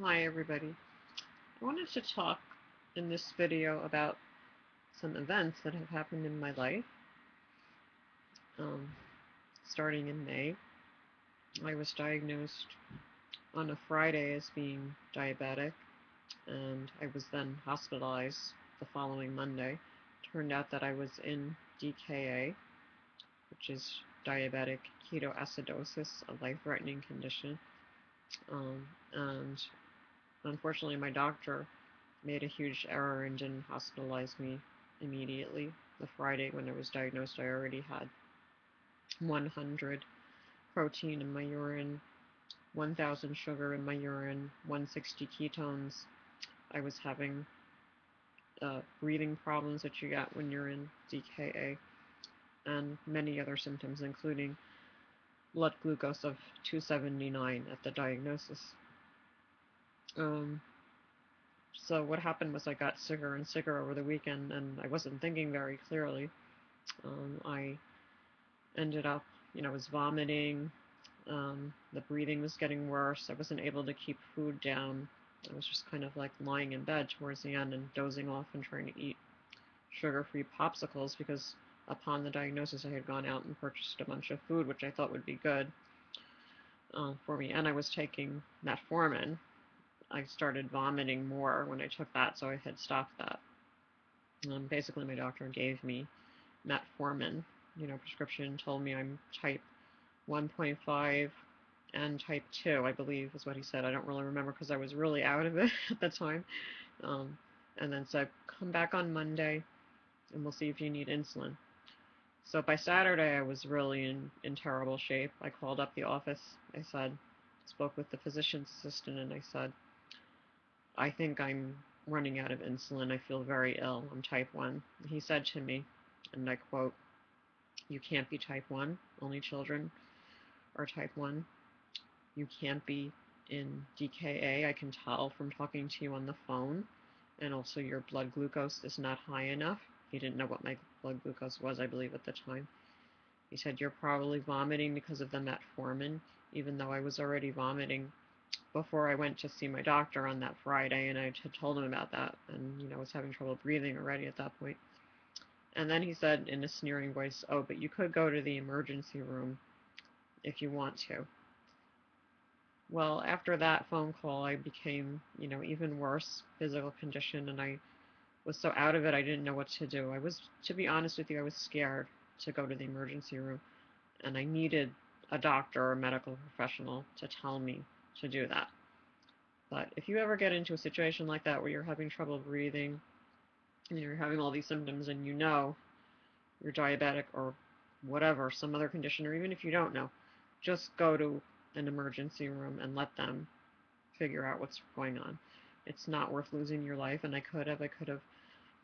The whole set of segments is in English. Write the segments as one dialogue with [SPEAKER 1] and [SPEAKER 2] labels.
[SPEAKER 1] Hi everybody. I wanted to talk in this video about some events that have happened in my life. Um, starting in May, I was diagnosed on a Friday as being diabetic and I was then hospitalized the following Monday. Turned out that I was in DKA, which is diabetic ketoacidosis, a life-threatening condition. Um, and Unfortunately, my doctor made a huge error and didn't hospitalize me immediately. The Friday when I was diagnosed, I already had 100 protein in my urine, 1000 sugar in my urine, 160 ketones. I was having uh, breathing problems that you get when you're in DKA, and many other symptoms, including blood glucose of 279 at the diagnosis. Um, so what happened was I got sicker and sicker over the weekend, and I wasn't thinking very clearly. Um, I ended up, you know, was vomiting. Um, the breathing was getting worse. I wasn't able to keep food down. I was just kind of like lying in bed towards the end and dozing off and trying to eat sugar-free popsicles because upon the diagnosis I had gone out and purchased a bunch of food which I thought would be good uh, for me and I was taking metformin I started vomiting more when I took that, so I had stopped that. Um, basically, my doctor gave me metformin, you know, prescription, told me I'm type 1.5 and type 2, I believe is what he said. I don't really remember because I was really out of it at the time. Um, and then said, come back on Monday and we'll see if you need insulin. So by Saturday, I was really in, in terrible shape. I called up the office. I said, spoke with the physician's assistant, and I said, I think I'm running out of insulin. I feel very ill. I'm type 1. He said to me, and I quote, You can't be type 1. Only children are type 1. You can't be in DKA. I can tell from talking to you on the phone. And also, your blood glucose is not high enough. He didn't know what my blood glucose was, I believe, at the time. He said, You're probably vomiting because of the metformin, even though I was already vomiting before I went to see my doctor on that Friday, and I had told him about that, and you know, was having trouble breathing already at that point. And then he said in a sneering voice, "Oh, but you could go to the emergency room if you want to." Well, after that phone call, I became, you know, even worse physical condition, and I was so out of it, I didn't know what to do. I was, to be honest with you, I was scared to go to the emergency room, and I needed a doctor or a medical professional to tell me to do that. But if you ever get into a situation like that where you're having trouble breathing and you're having all these symptoms and you know you're diabetic or whatever, some other condition, or even if you don't know, just go to an emergency room and let them figure out what's going on. It's not worth losing your life, and I could have. I could have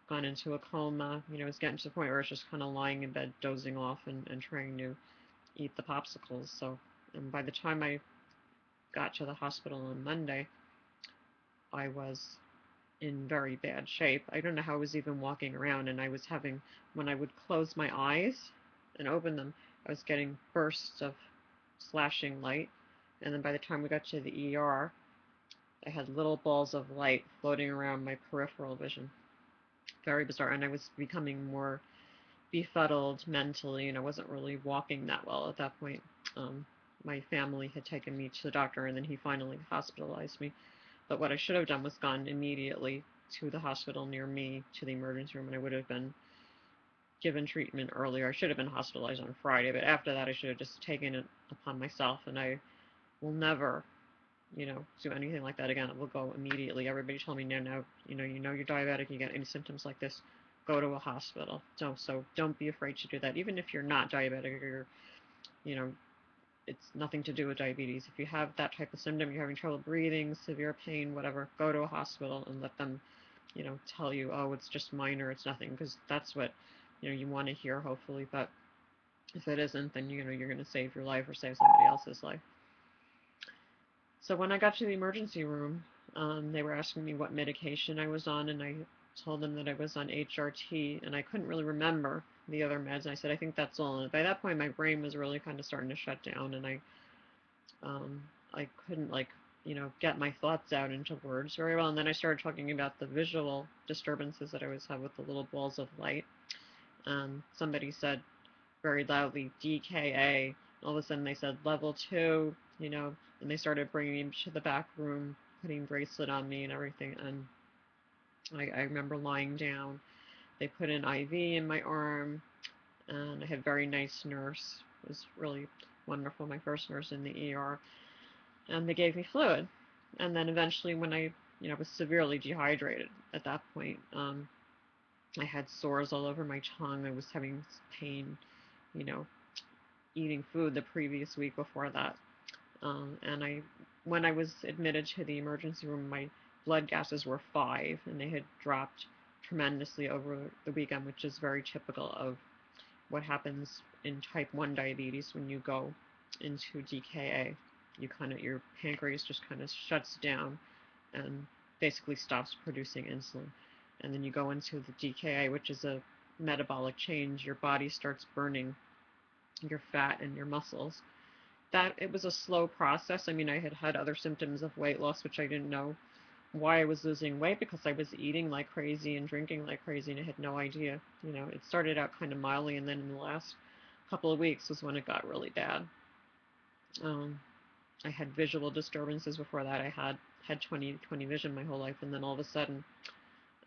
[SPEAKER 1] gone into a coma. You know, it's getting to the point where it's just kind of lying in bed, dozing off, and, and trying to eat the popsicles. So, and by the time I got to the hospital on Monday, I was in very bad shape. I don't know how I was even walking around, and I was having, when I would close my eyes and open them, I was getting bursts of flashing light. And then by the time we got to the ER, I had little balls of light floating around my peripheral vision. Very bizarre. And I was becoming more befuddled mentally, and I wasn't really walking that well at that point. Um, my family had taken me to the doctor, and then he finally hospitalized me. But what I should have done was gone immediately to the hospital near me, to the emergency room, and I would have been given treatment earlier. I should have been hospitalized on Friday, but after that I should have just taken it upon myself, and I will never, you know, do anything like that again. It will go immediately. Everybody told me, no, no, you know, you know you're diabetic, you get any symptoms like this, go to a hospital. So, so don't be afraid to do that, even if you're not diabetic or you're, you know, it's nothing to do with diabetes. If you have that type of symptom, you're having trouble breathing, severe pain, whatever, go to a hospital and let them, you know, tell you, oh, it's just minor, it's nothing, because that's what, you know, you want to hear, hopefully. But if it isn't, then, you know, you're going to save your life or save somebody else's life. So when I got to the emergency room, um, they were asking me what medication I was on, and I told them that I was on HRT, and I couldn't really remember the other meds. And I said, I think that's all. And by that point, my brain was really kind of starting to shut down, and I, um, I couldn't like you know, get my thoughts out into words very well. And then I started talking about the visual disturbances that I always have with the little balls of light. Um, somebody said very loudly DKA. All of a sudden they said level two, you know, and they started bringing me to the back room, putting bracelet on me and everything. And I, I remember lying down. They put an IV in my arm, and I had a very nice nurse. It was really wonderful, my first nurse in the ER. And they gave me fluid. And then eventually, when I, you know, was severely dehydrated at that point, um, I had sores all over my tongue. I was having pain, you know, eating food the previous week before that. Um, and I, when I was admitted to the emergency room, my blood gases were five, and they had dropped tremendously over the weekend, which is very typical of what happens in type 1 diabetes when you go into DKA. You kind of, your pancreas just kind of shuts down and basically stops producing insulin. And then you go into the DKA, which is a metabolic change. Your body starts burning your fat and your muscles. That it was a slow process. I mean, I had had other symptoms of weight loss, which I didn't know why I was losing weight because I was eating like crazy and drinking like crazy and I had no idea. You know, it started out kind of mildly and then in the last couple of weeks was when it got really bad. Um, I had visual disturbances before that. I had had 20 20 vision my whole life and then all of a sudden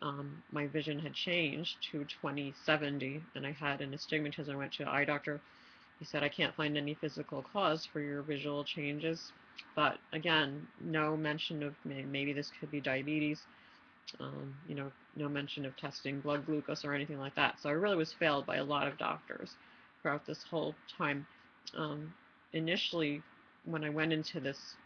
[SPEAKER 1] um, my vision had changed to 2070 and I had an astigmatism. I went to an eye doctor. He said, I can't find any physical cause for your visual changes. But again, no mention of maybe this could be diabetes. Um, you know, no mention of testing blood glucose or anything like that. So I really was failed by a lot of doctors throughout this whole time. Um, initially, when I went into this